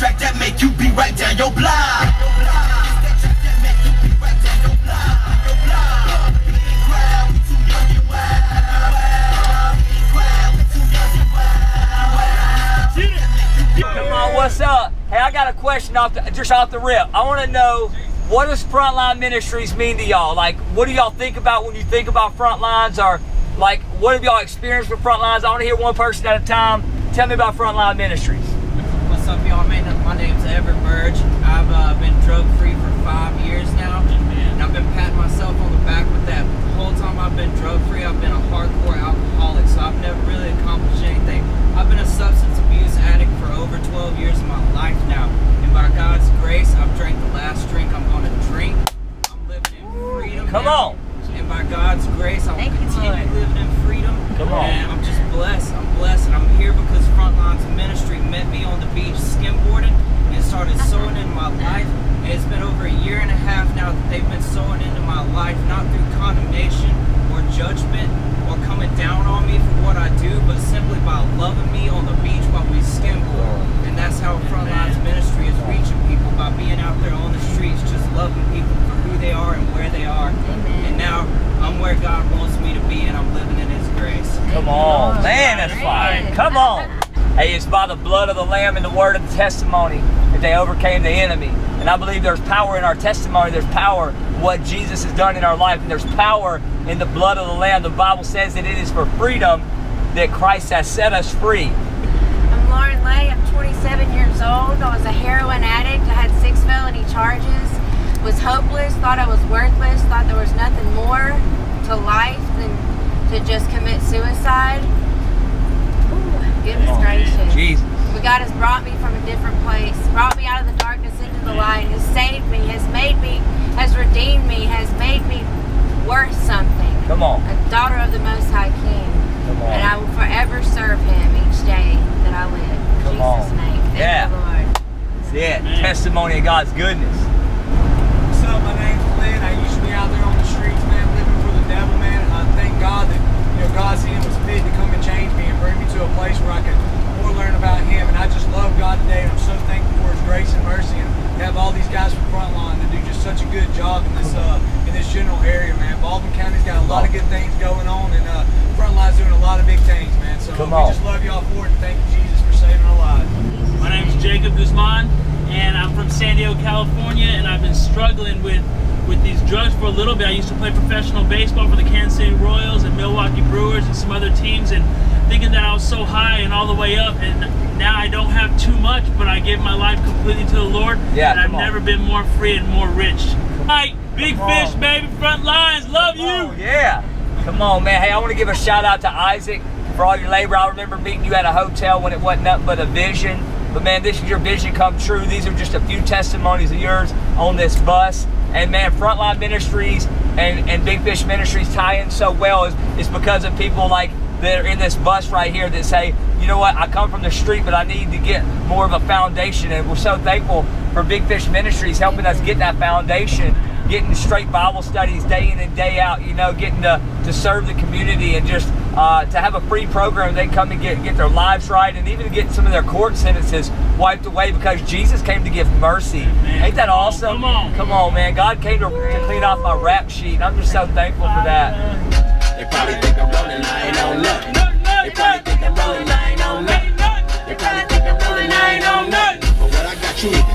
track that make you be right down your block. What's up? Hey, I got a question off the, just off the rip. I want to know what does Frontline Ministries mean to y'all? Like, what do y'all think about when you think about Frontlines? Or like, what have y'all experienced with Frontlines? I want to hear one person at a time. Tell me about Frontline Ministries. What's up, y'all? My, my I've uh, been drug free for five years now, and I've been patting myself on the back with that. The whole time I've been drug free, I've been a hardcore alcoholic, so I've never really accomplished anything. I've been a substance abuse addict for over 12 years of my life now, and by God's grace, I've drank the last drink I'm going to drink. I'm living in freedom. Come now, on. And by God's grace, I will you, continue living in freedom. Come on. And I'm just blessed. I'm blessed, and I'm here because Frontlines Ministry met me on the beach skimboarding and started sowing into my life. And it's been over a year and a half now that they've been sowing into my life, not through condemnation or judgment or coming down on me for what I do, but simply by loving me on the beach while we skimboard. And that's how Frontlines Ministry is reaching people by being out there on the streets, just loving people for who they are and where they are. And now I'm where God wants me to be, and I'm living in His grace. Come on, man, that's fine. Come on. Hey, it's by the blood of the Lamb and the word of the testimony that they overcame the enemy. And I believe there's power in our testimony. There's power in what Jesus has done in our life. And there's power in the blood of the Lamb. The Bible says that it is for freedom that Christ has set us free. I'm Lauren Lay. I'm 27 years old. I was a heroin addict. I had six felony charges. Was hopeless. Thought I was worthless. Thought there was nothing more to life than to just commit suicide. Ooh, goodness gracious. Jesus. But God has brought me from a different place, brought me out of the darkness into the light, has saved me, has made me, has redeemed me, has made me worth something. Come on. A daughter of the Most High King. Come And I will forever serve him each day that I live. In Come Jesus' on. name. Thank Yeah. you, Lord. That's it. Testimony of God's goodness. What's up? My name's Lynn. I used to be out there on the streets, man, living for the devil, man. And I thank God that, you know, God's hand was fit to come and change me and bring me to a place where I could more learn about Him. And I just love God today. And I'm so thankful for His grace and mercy. And to have all these guys from Frontline that do just good job in this uh, in this general area, man. Baldwin County's got a lot of good things going on, and uh, Frontline's doing a lot of big things, man. So Come we on. just love y'all for it. And thank you, Jesus, for saving our lives. My name is Jacob Guzman, and I'm from San Diego, California, and I've been struggling with drugs for a little bit. I used to play professional baseball for the Kansas City Royals and Milwaukee Brewers and some other teams, and thinking that I was so high and all the way up, and now I don't have too much, but I gave my life completely to the Lord, Yeah, and I've on. never been more free and more rich. Right, big Come fish, on. baby, front lines, love you. Oh, yeah. Come on, man. Hey, I want to give a shout out to Isaac for all your labor. I remember meeting you at a hotel when it wasn't nothing but a vision. But man, this is your vision come true. These are just a few testimonies of yours on this bus. And man, Frontline Ministries and, and Big Fish Ministries tie in so well is, is because of people like that are in this bus right here that say, you know what, I come from the street, but I need to get more of a foundation. And we're so thankful for Big Fish Ministries helping us get that foundation getting straight Bible studies day in and day out, you know, getting to, to serve the community and just uh, to have a free program. They come and get, get their lives right and even get some of their court sentences wiped away because Jesus came to give mercy. Ain't that awesome? come on. Come on, man. God came to, to clean off my rap sheet. I'm just so thankful for that. They probably think I'm rolling, I ain't on nothing. They probably think I'm rolling, I ain't on nothing. They probably think I'm rolling, I ain't on nothing. But what I got you need to